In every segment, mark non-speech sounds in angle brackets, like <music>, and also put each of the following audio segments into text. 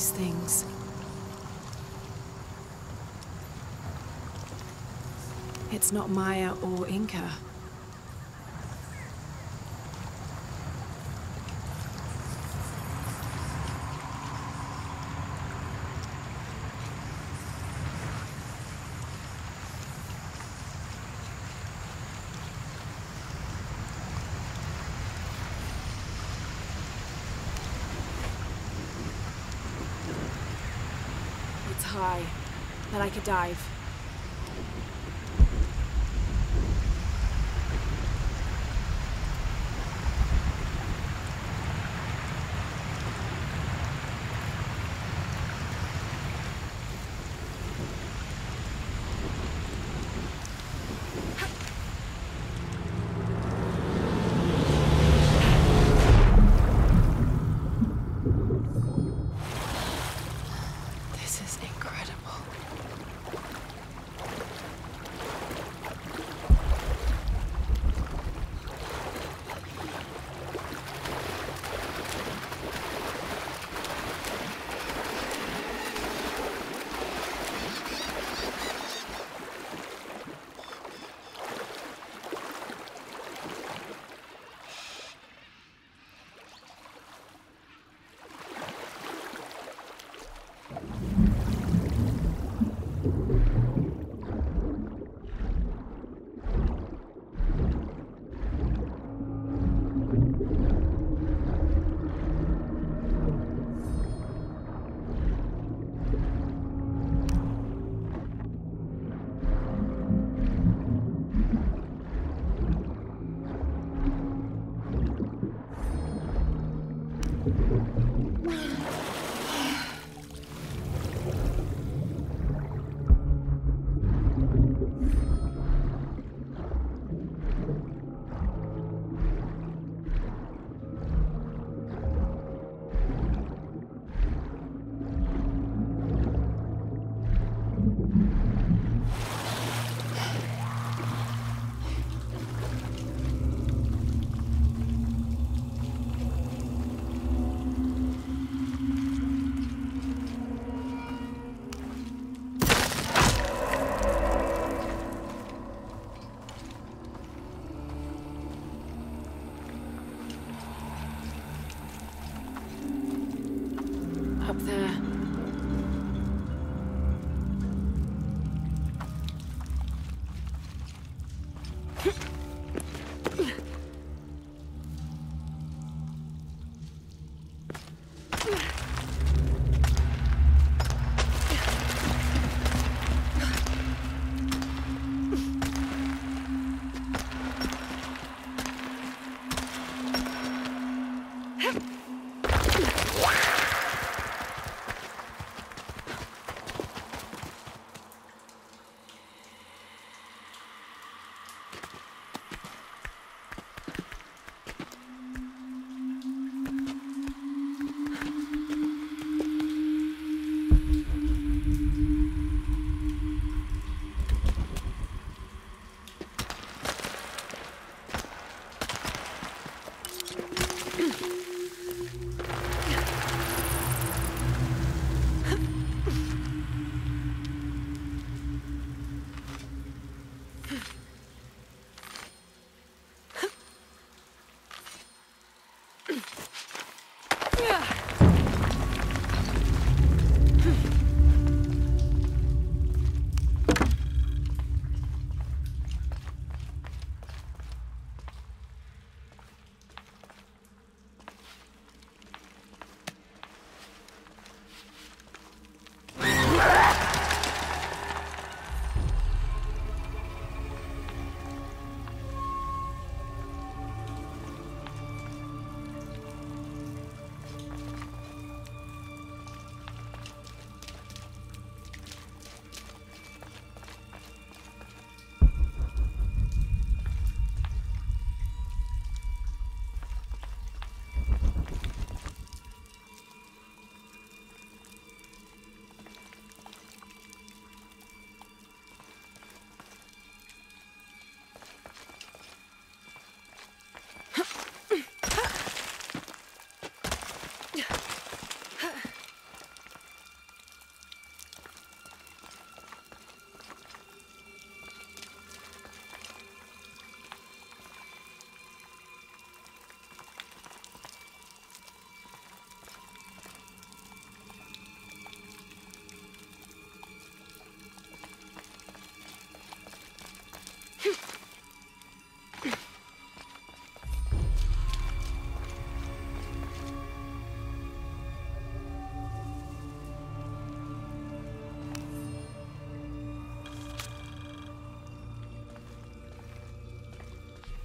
these things. It's not Maya or Inca. It's high, but I could dive.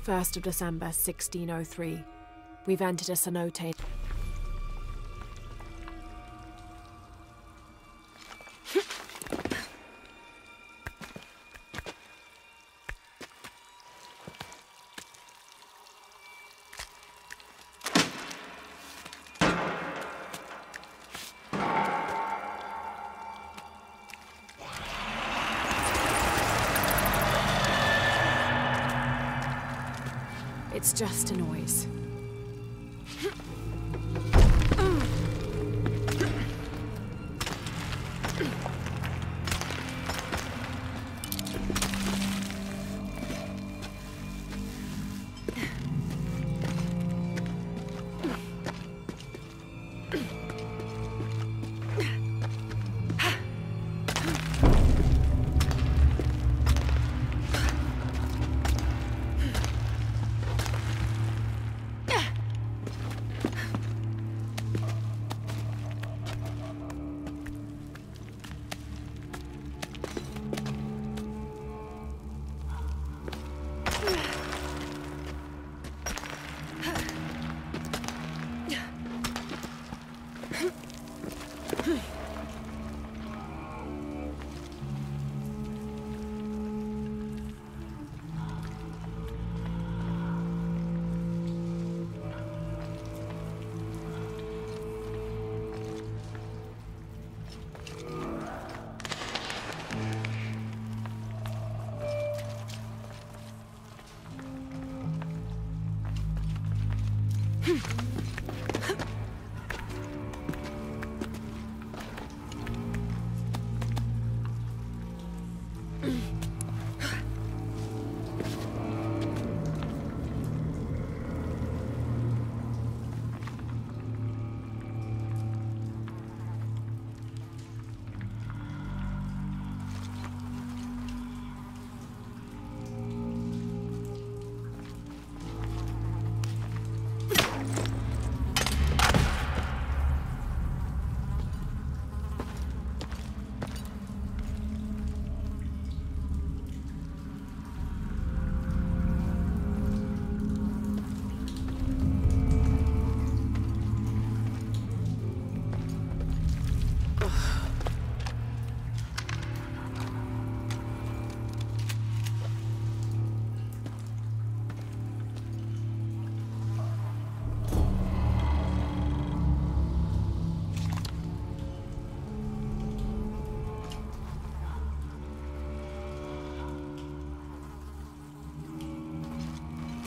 1st of December 1603. We've entered a cenote. Just a noise.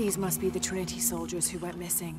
These must be the Trinity soldiers who went missing.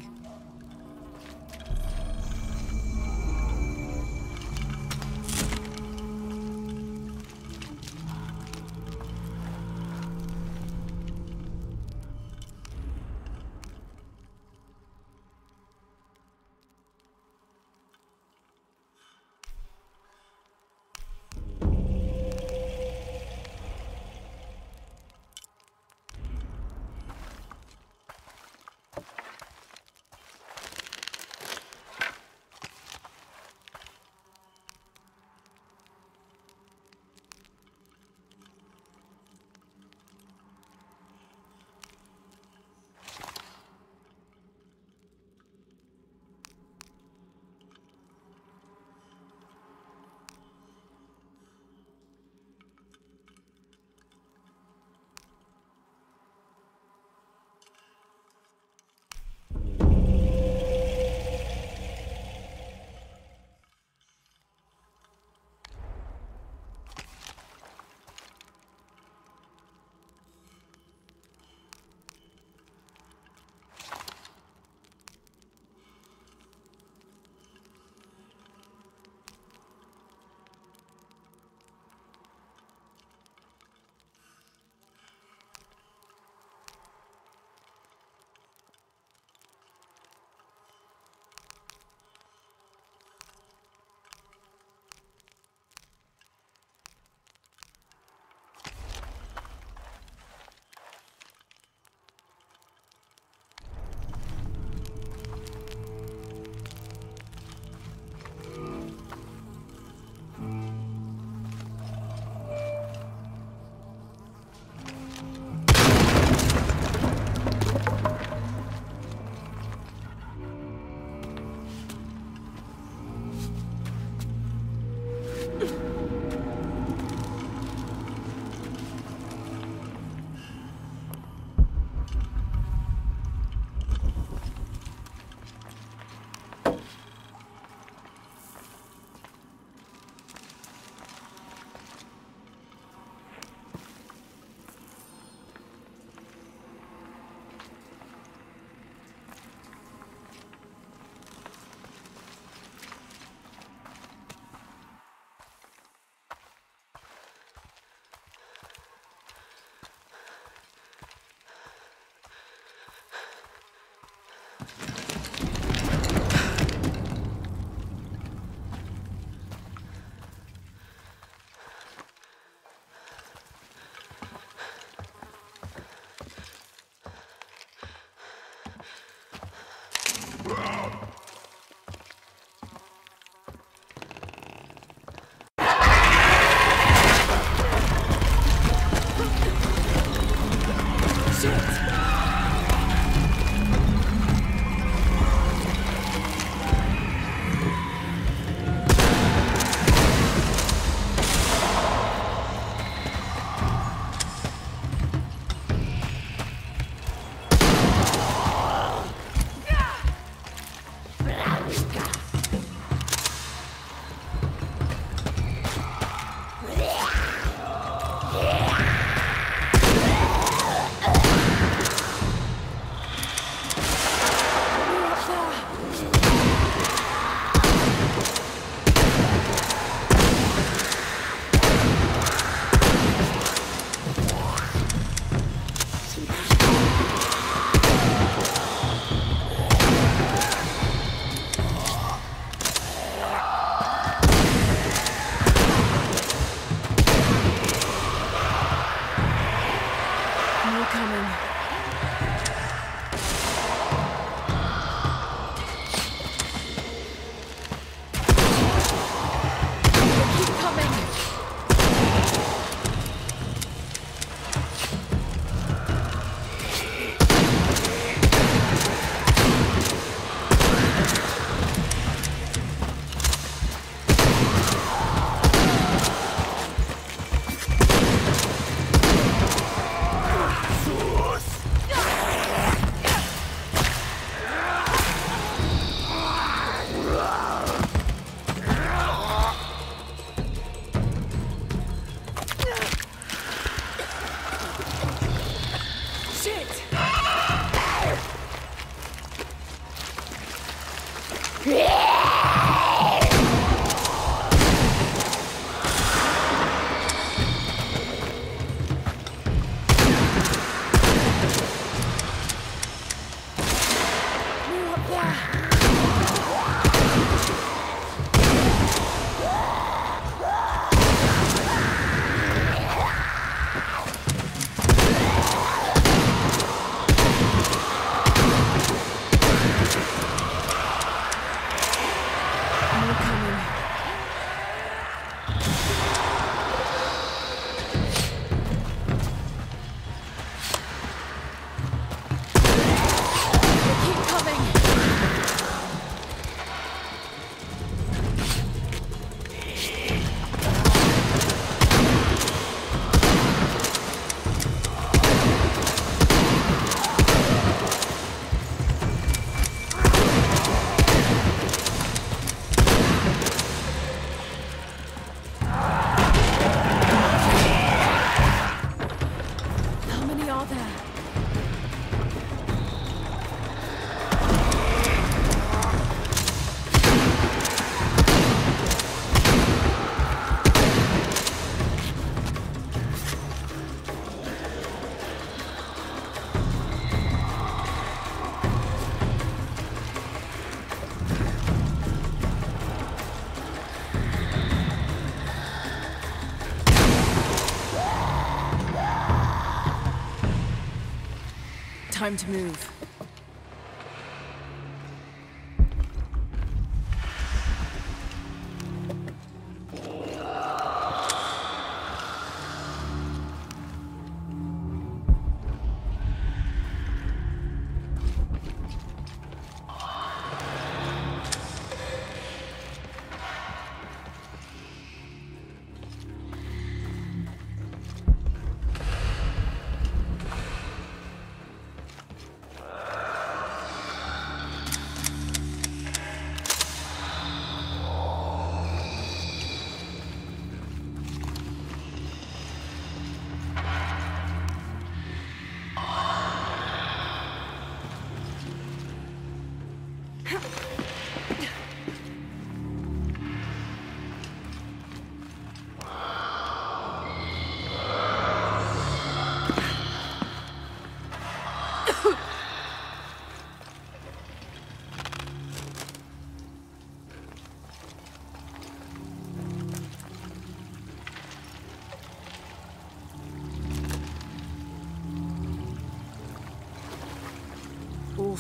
Time to move.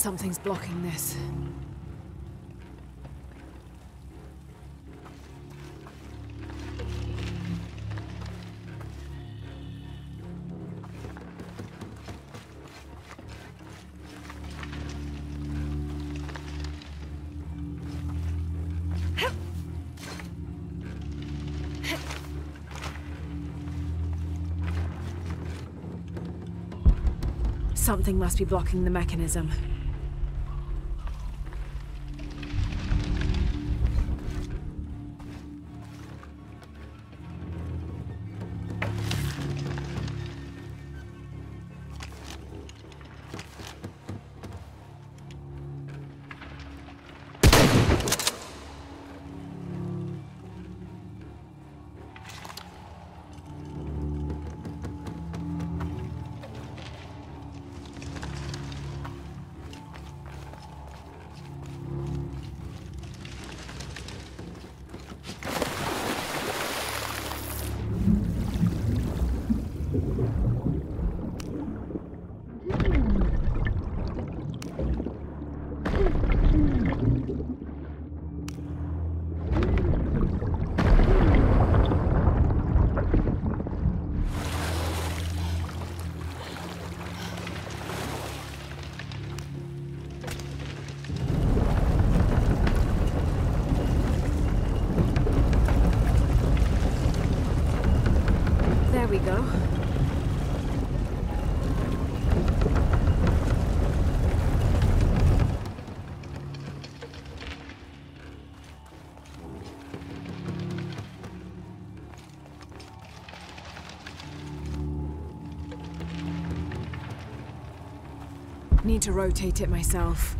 Something's blocking this. Something must be blocking the mechanism. Need to rotate it myself.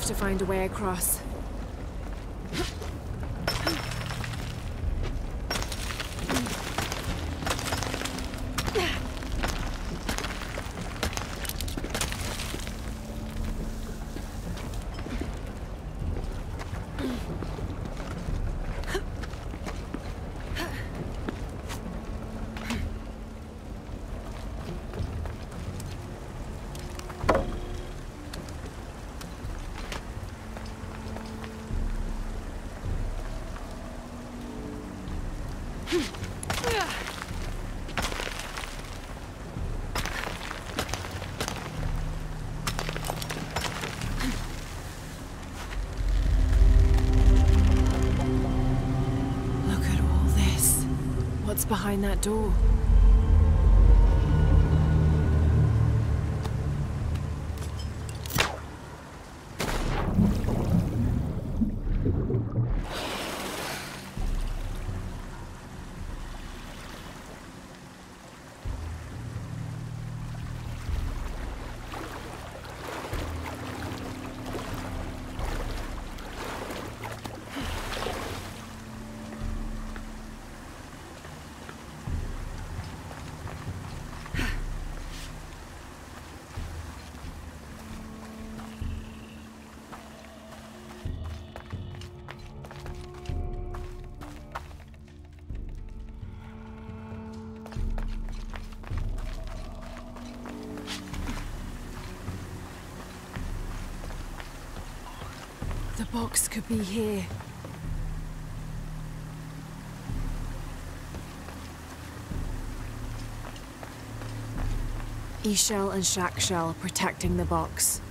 Have to find a way across. Behind that door? Box could be here. Ix Chel and Chak Chel protecting the box.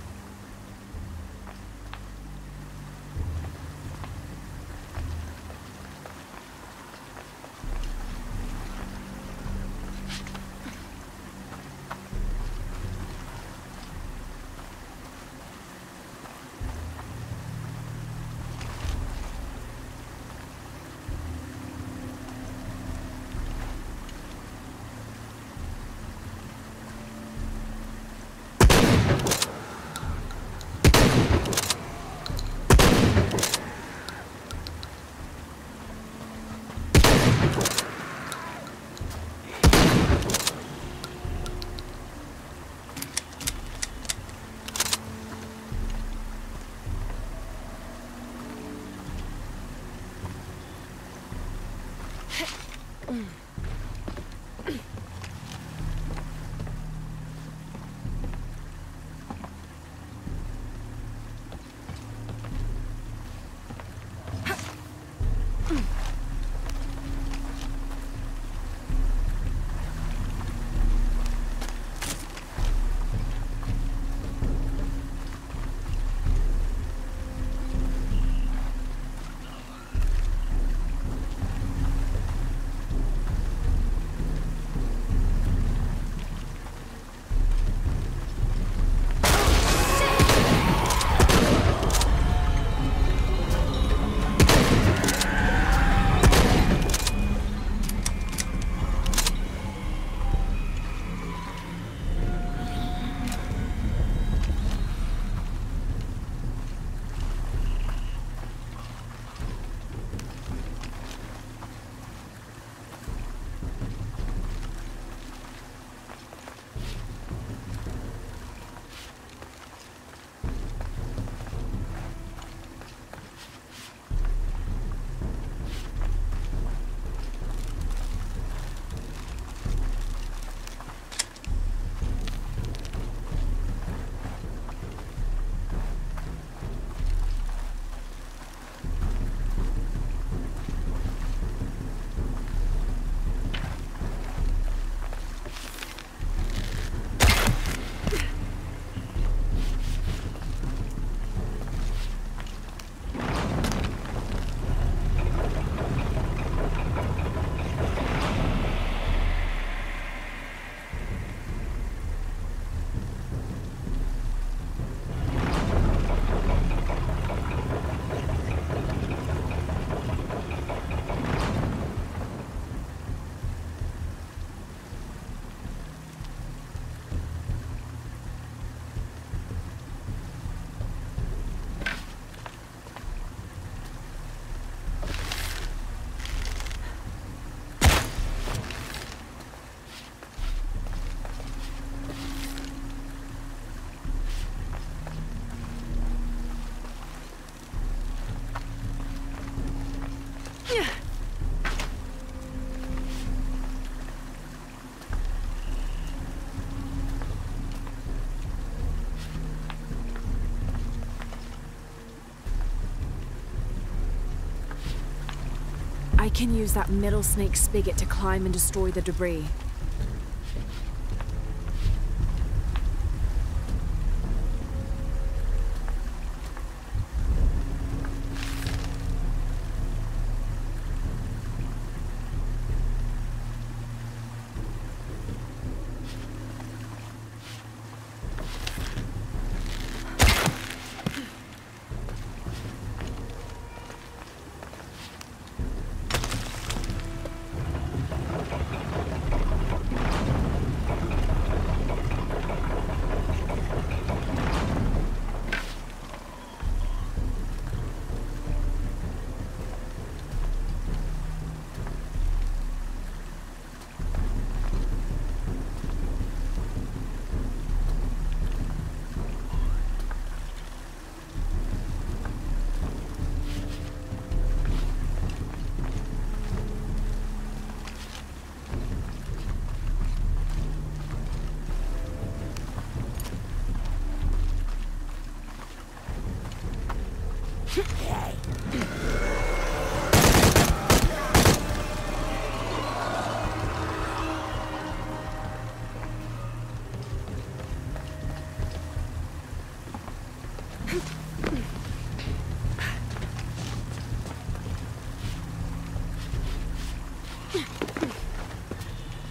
I can use that middle snake spigot to climb and destroy the debris.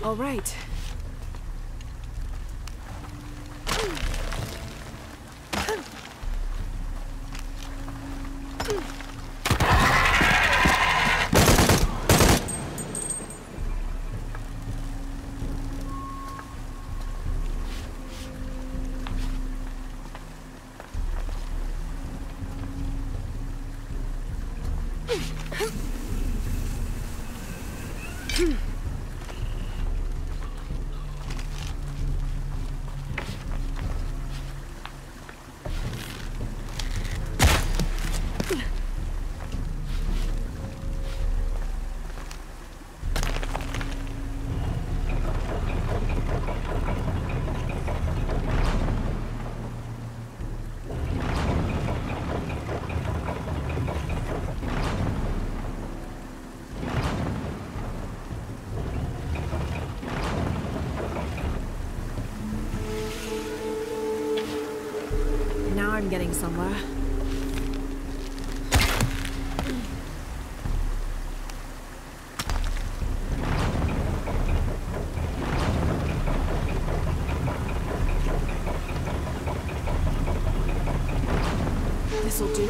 All right. Somewhere. This'll do.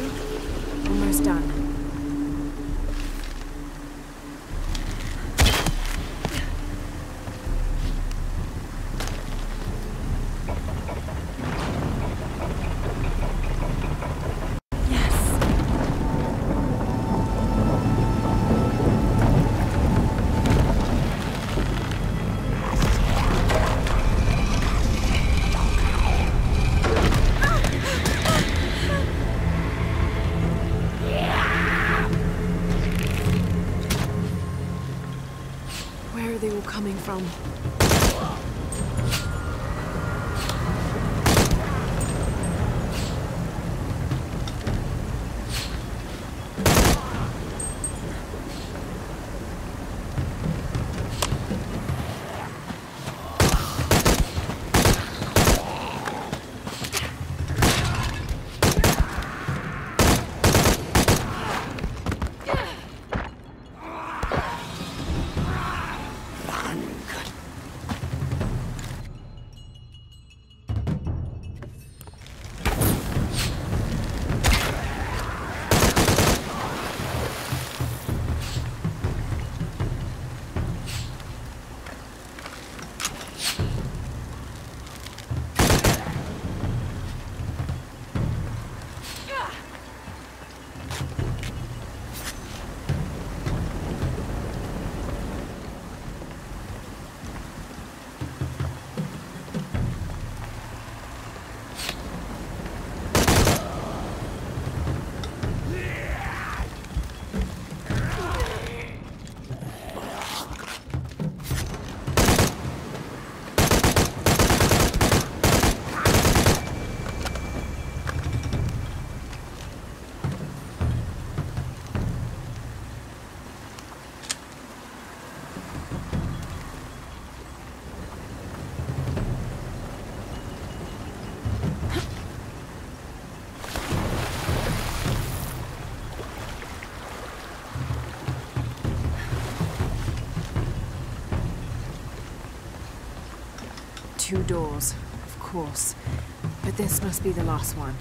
Two doors, of course. But this must be the last one.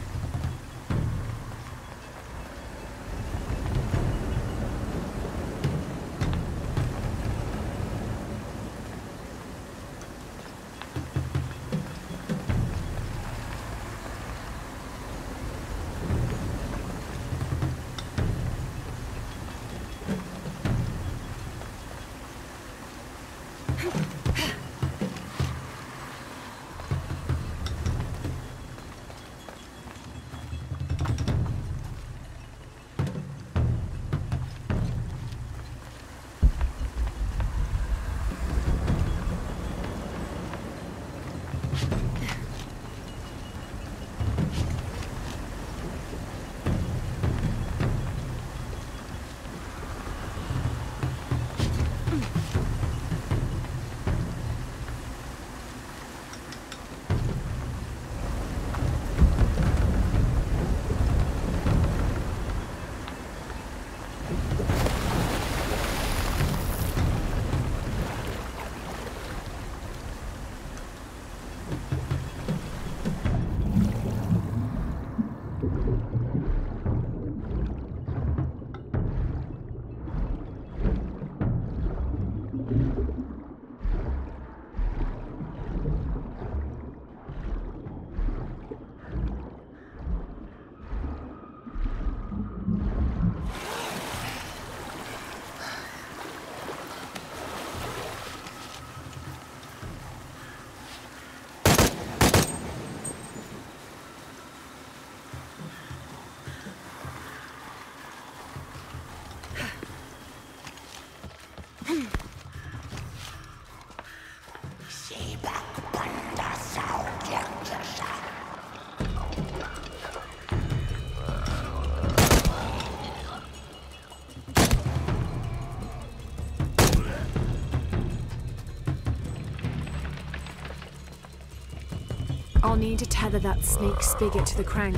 Need to tether that snake spigot to the crank.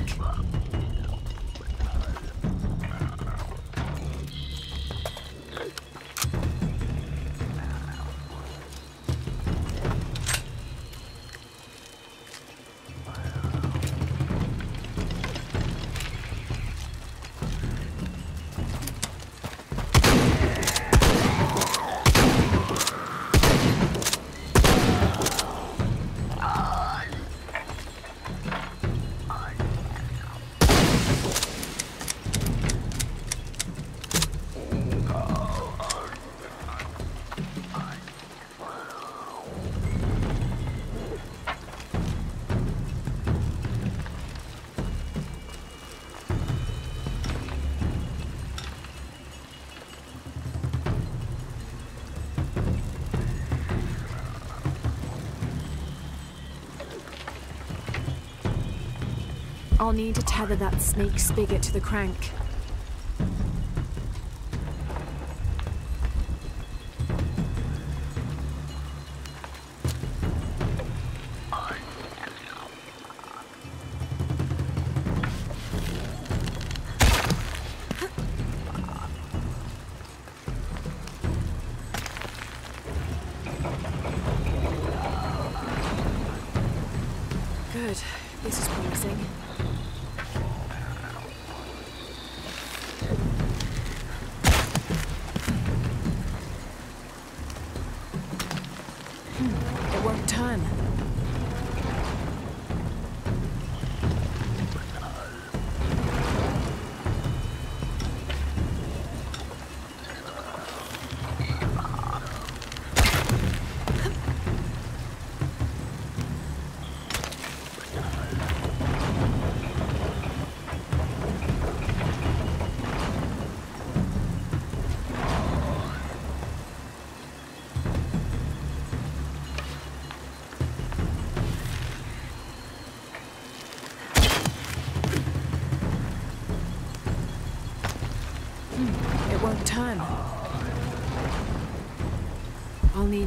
I'll need to tether that snake spigot to the crank.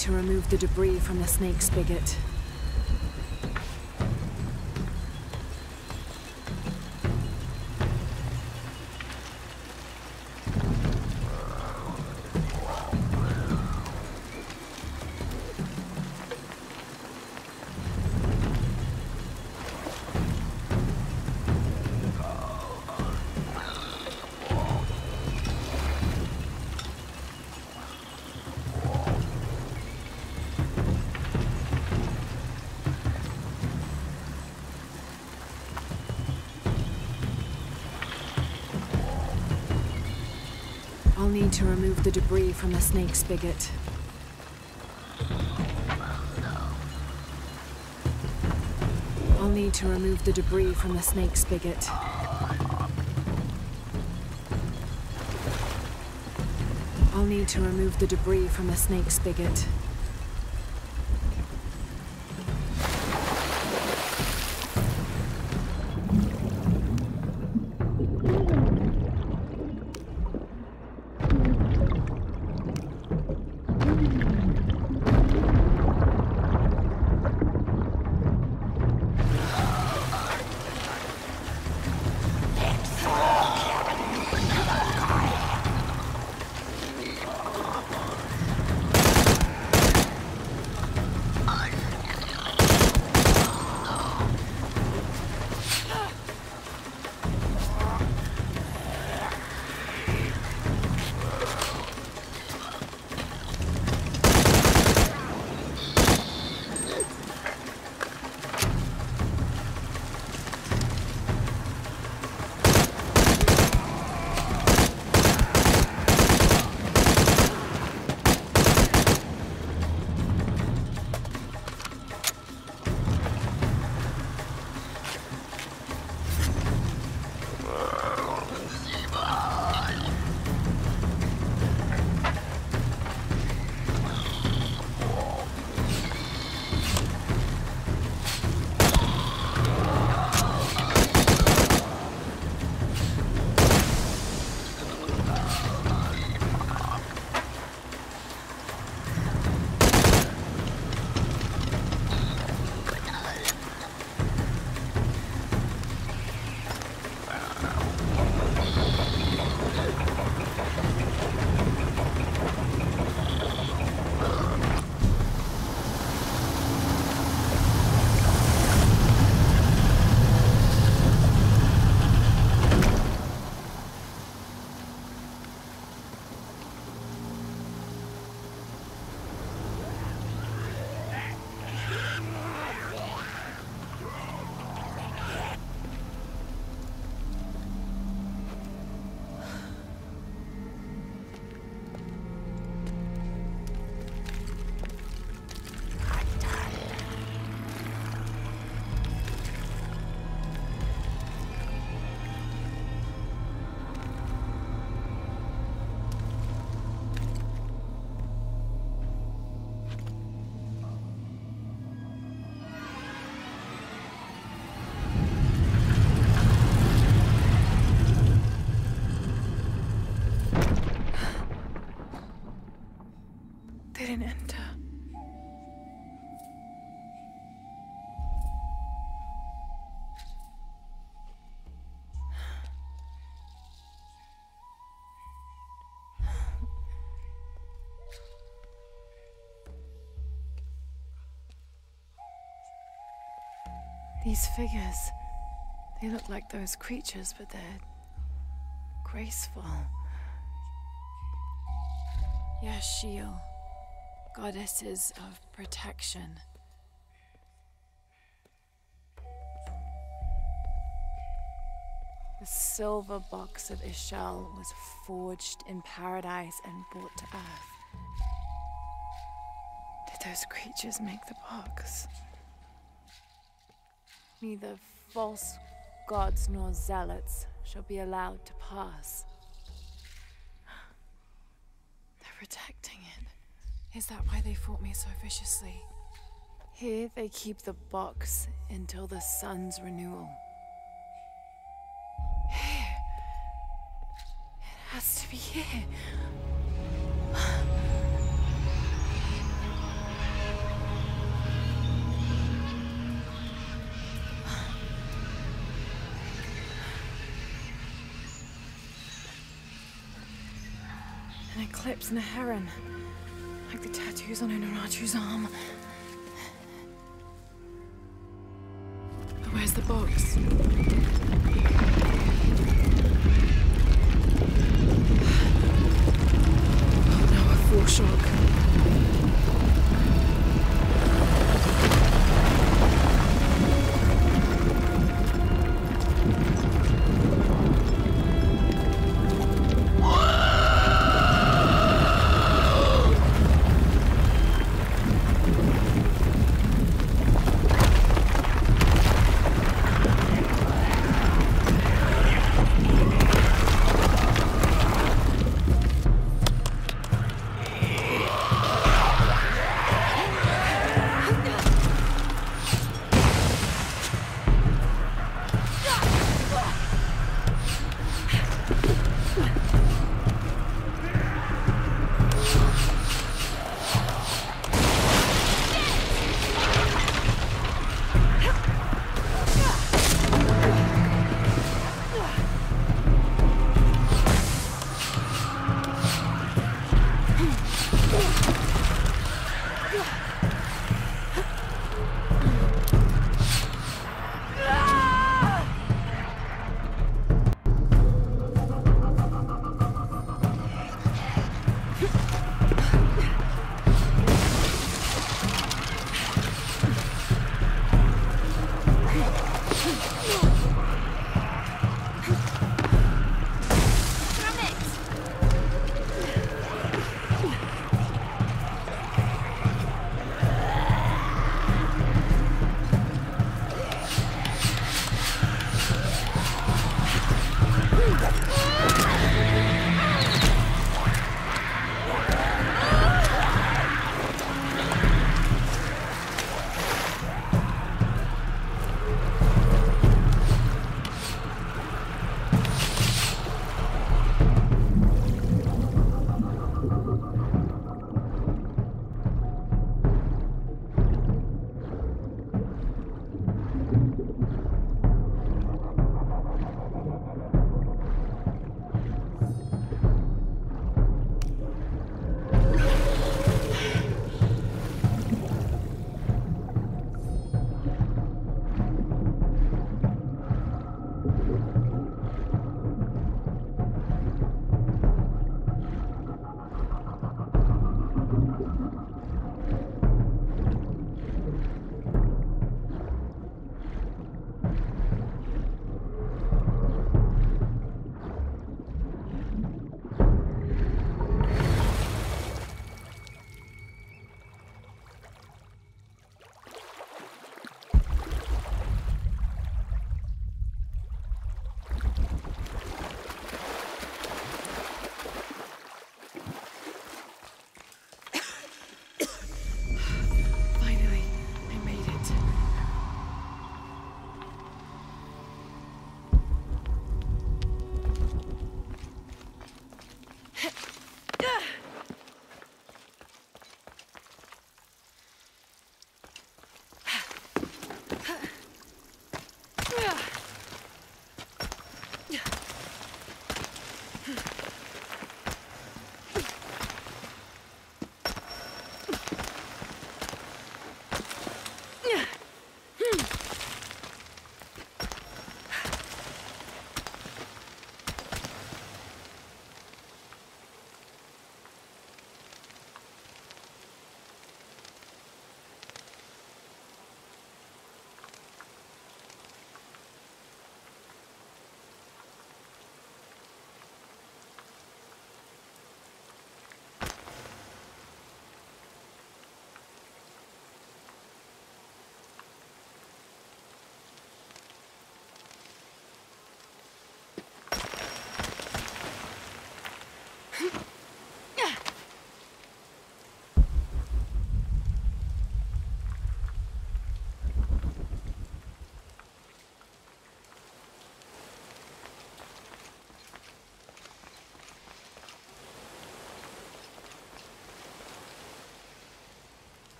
To remove the debris from the snake spigot. From the snake spigot. I'll need to remove the debris from the snake spigot. I'll need to remove the debris from the snake spigot. These figures, they look like those creatures, but they're graceful. Yaaxil, goddesses of protection. The silver box of Ix Chel was forged in paradise and brought to earth. Did those creatures make the box? Neither false gods nor zealots shall be allowed to pass. <sighs> They're protecting it. Is that why they fought me so viciously? Here they keep the box until the sun's renewal. Here. It has to be here. Eclipse and a heron. Like the tattoos on Unuratu's arm. But where's the box?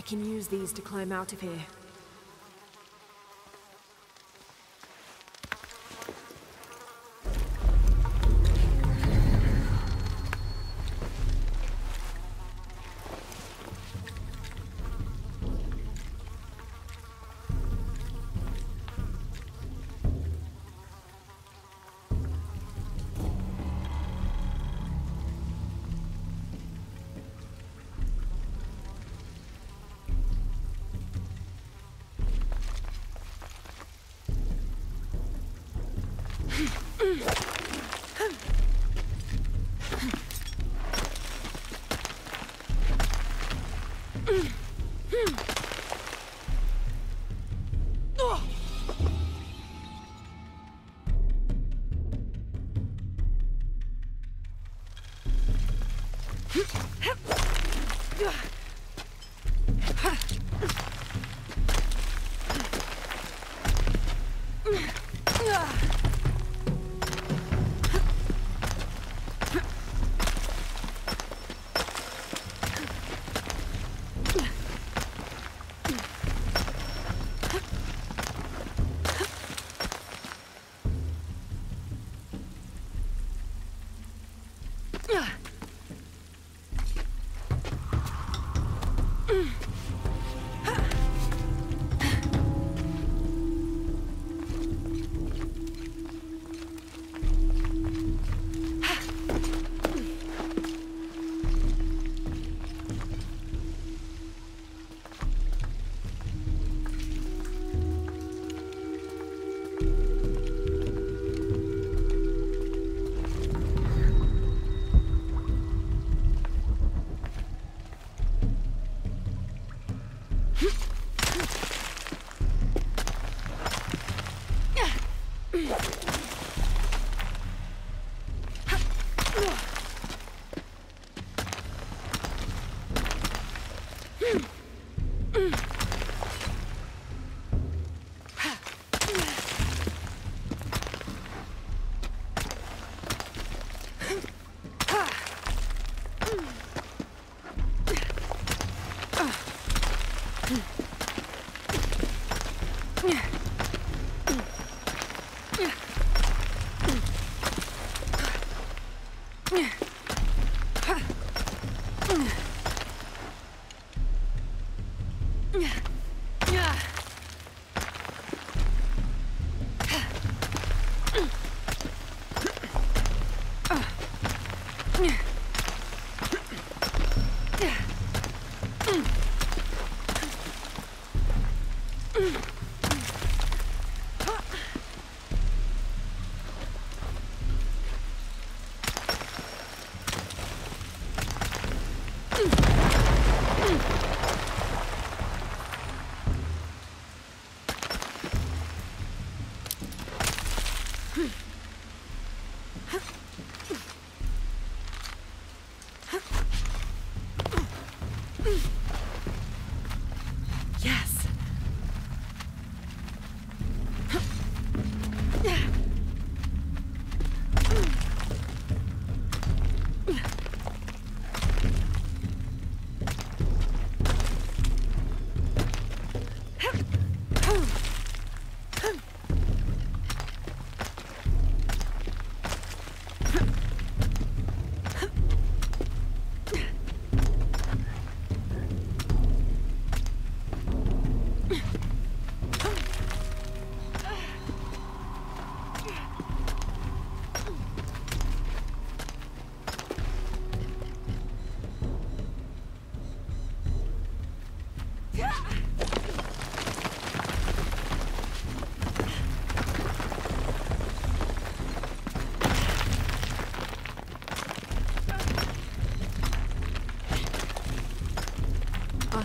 I can use these to climb out of here.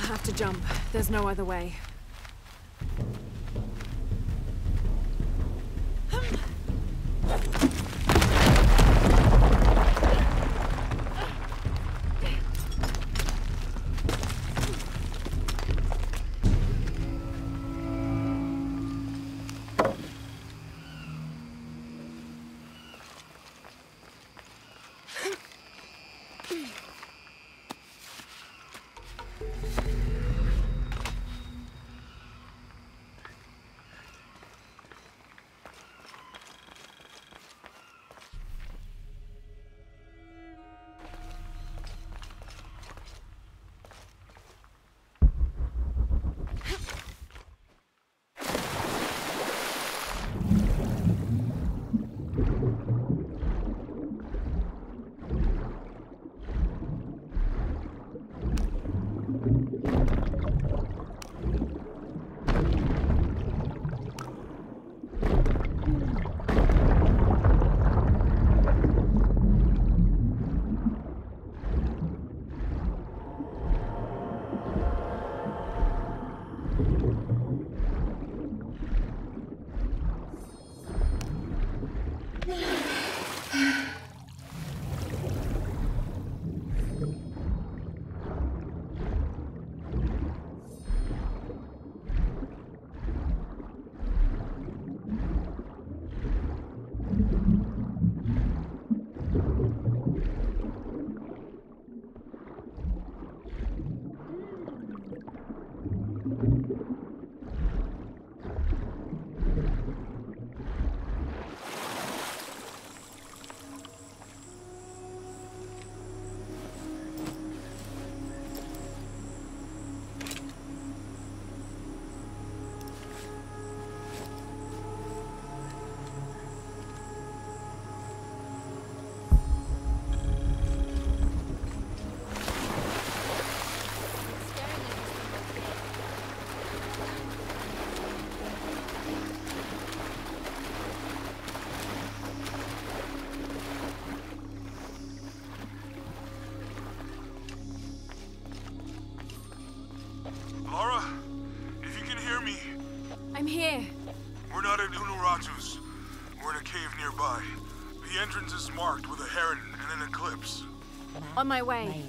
Have to jump. There's no other way. On my way.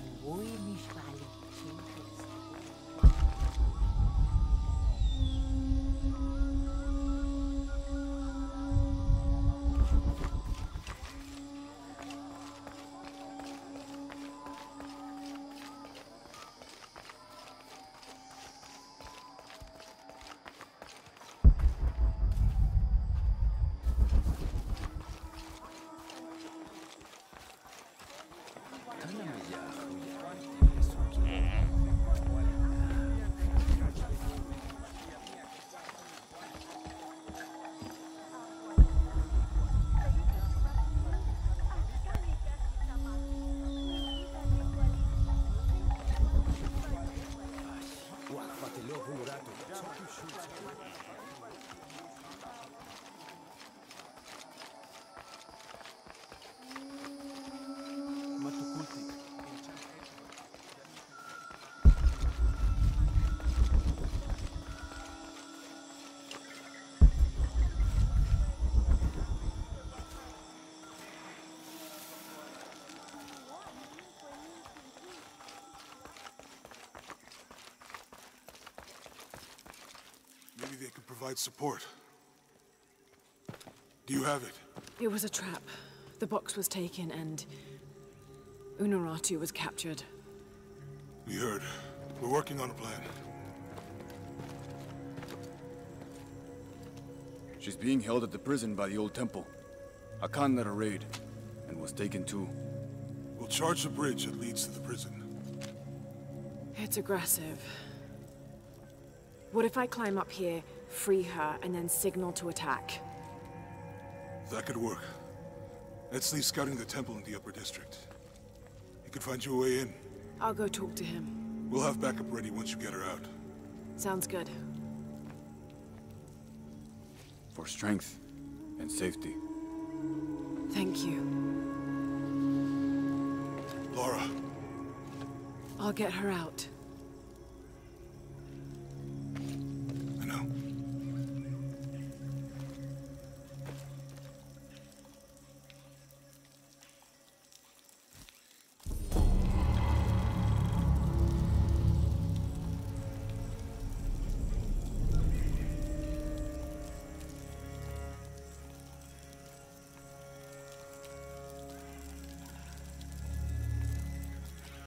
Maybe they could provide support. Do you have it? It was a trap. The box was taken and... Unuratu was captured. We heard. We're working on a plan. She's being held at the prison by the old temple. Akan led a raid, and was taken too. We'll charge the bridge that leads to the prison. It's aggressive. What if I climb up here, free her, and then signal to attack? That could work. Let's leave scouting the temple in the upper district. He could find you a way in. I'll go talk to him. We'll have backup ready once you get her out. Sounds good. For strength and safety. Thank you. Lara, I'll get her out.